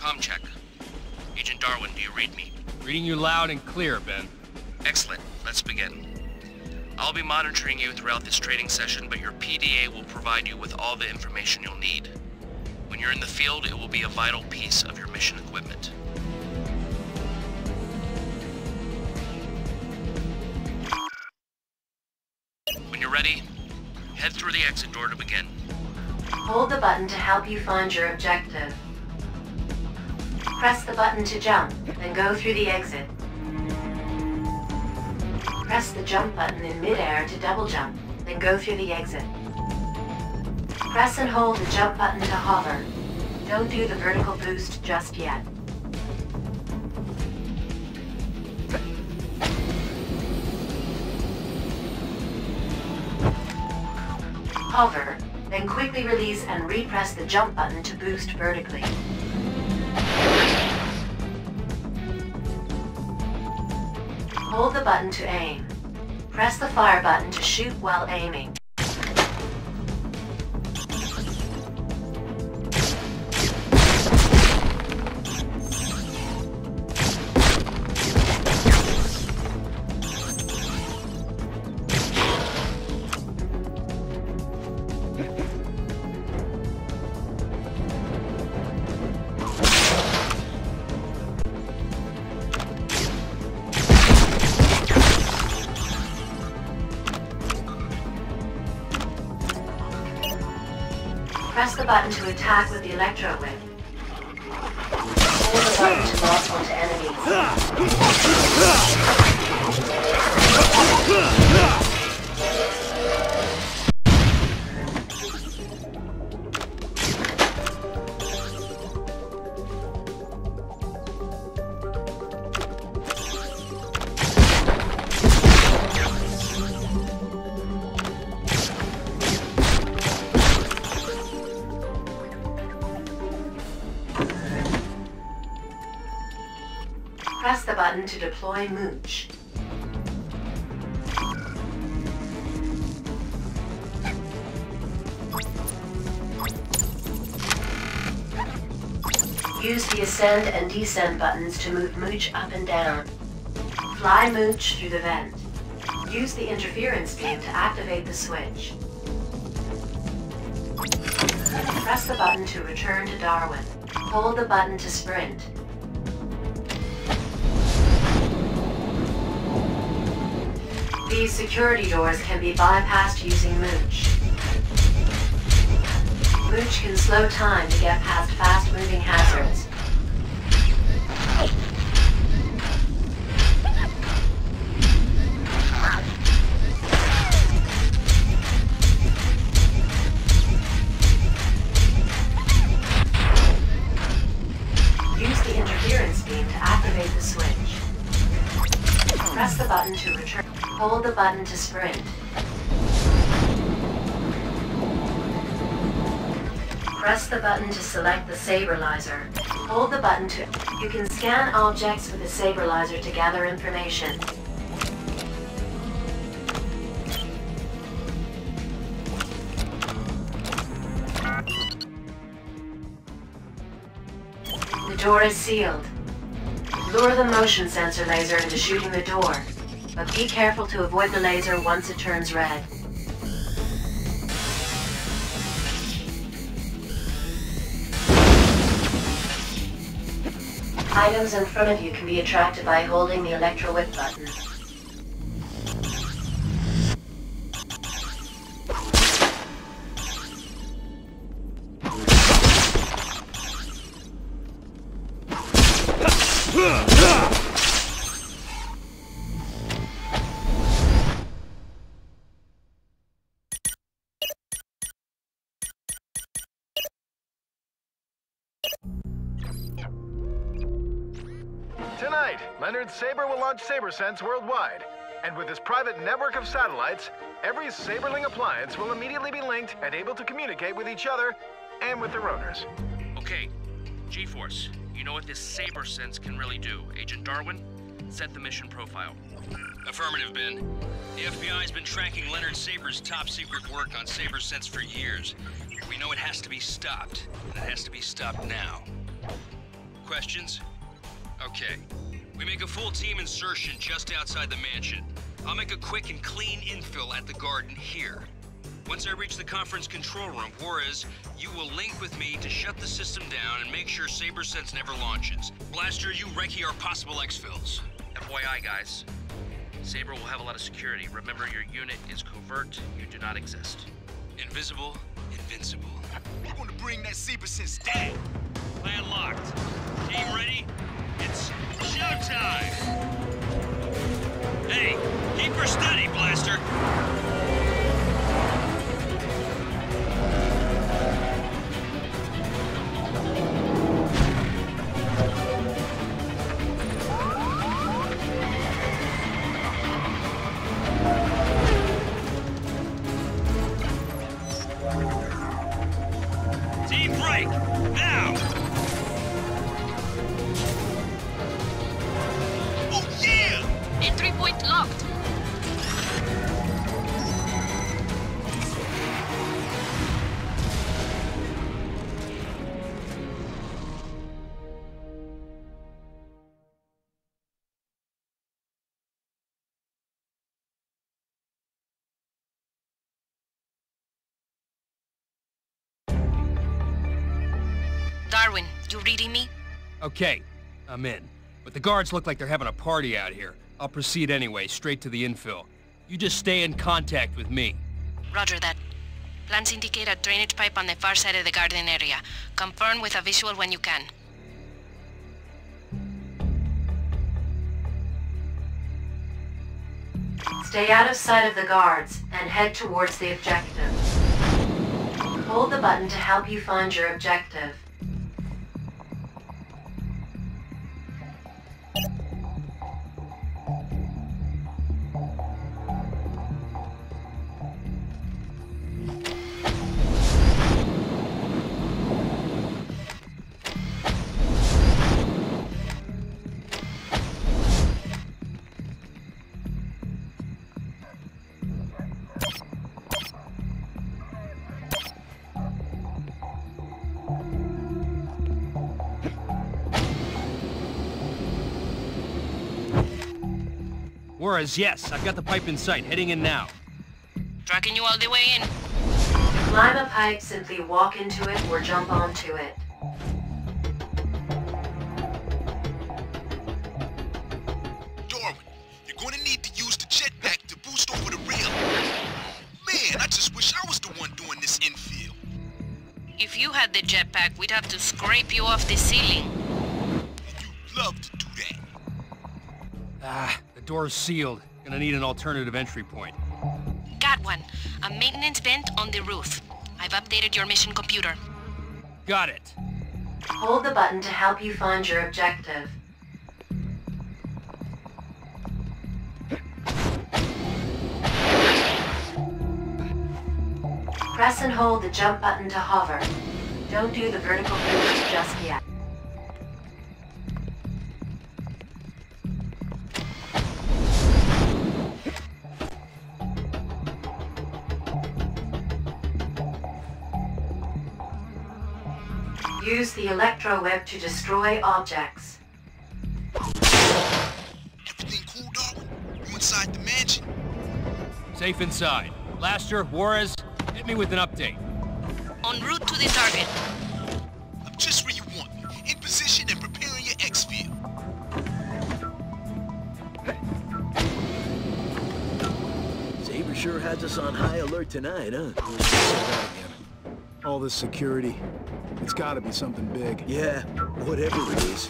Com check. Agent Darwin, do you read me? Reading you loud and clear, Ben. Excellent. Let's begin. I'll be monitoring you throughout this training session, but your PDA will provide you with all the information you'll need. When you're in the field, it will be a vital piece of your mission equipment. When you're ready, head through the exit door to begin. Hold the button to help you find your objective. Press the button to jump, then go through the exit. Press the jump button in midair to double jump, then go through the exit. Press and hold the jump button to hover. Don't do the vertical boost just yet. Hover, then quickly release and repress the jump button to boost vertically. Hold the button to aim. Press the fire button to shoot while aiming. Press the button to attack with the electro whip. Hold the button to lock onto enemies. Button to deploy Mooch. Use the ascend and descend buttons to move Mooch up and down. Fly Mooch through the vent. Use the interference beam to activate the switch. Press the button to return to Darwin. Hold the button to sprint. These security doors can be bypassed using Mooch. Mooch can slow time to get past fast-moving hazards. Button to sprint. Press the button to select the Saberlizer. Hold the button to... You can scan objects with the Saberlizer to gather information. The door is sealed. Lure the motion sensor laser into shooting the door, but be careful to avoid the laser once it turns red. Items in front of you can be attracted by holding the electro whip button. Tonight, Leonard Saber will launch SaberSense worldwide. And with this private network of satellites, every Saberling appliance will immediately be linked and able to communicate with each other and with their owners. Okay, G-Force, you know what this Saber Sense can really do. Agent Darwin, set the mission profile. Affirmative, Ben. The FBI's been tracking Leonard Saber's top secret work on Saber Sense for years. We know it has to be stopped, and it has to be stopped now. Questions? Okay. We make a full team insertion just outside the mansion. I'll make a quick and clean infill at the garden here. Once I reach the conference control room, Juarez, you will link with me to shut the system down and make sure Saber Sense never launches. Blaster, you recce our possible exfils. FYI, guys. Saber will have a lot of security. Remember, your unit is covert. You do not exist. Invisible, invincible. We're gonna bring that Saber Sense down. Plan locked. Team ready? It's showtime! Hey, keep her steady, Blaster. Locked. Darwin, you reading me? Okay, I'm in. But the guards look like they're having a party out here. I'll proceed anyway, straight to the infill. You just stay in contact with me. Roger that. Plans indicate a drainage pipe on the far side of the garden area. Confirm with a visual when you can. Stay out of sight of the guards and head towards the objective. Hold the button to help you find your objective. Juarez, yes, I've got the pipe in sight, heading in now. Tracking you all the way in. Climb a pipe, simply walk into it or jump onto it. Darwin, you're gonna need to use the jetpack to boost over the rail. Man, I just wish I was the one doing this infield. If you had the jetpack, we'd have to scrape you off the ceiling. Door's sealed. Gonna need an alternative entry point. Got one. A maintenance vent on the roof. I've updated your mission computer. Got it. Hold the button to help you find your objective. Press and hold the jump button to hover. Don't do the vertical boost just yet. Use the electro whip to destroy objects. Everything cool, Darwin? You inside the mansion? Safe inside. Blaster, Juarez, hit me with an update. En route to the target. I'm just where you want me, in position and preparing your exfil. Saber sure has us on high alert tonight, huh? All this security. It's gotta be something big. Yeah, whatever it is.